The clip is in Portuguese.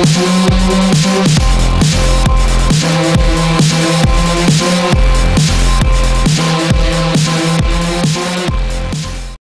Música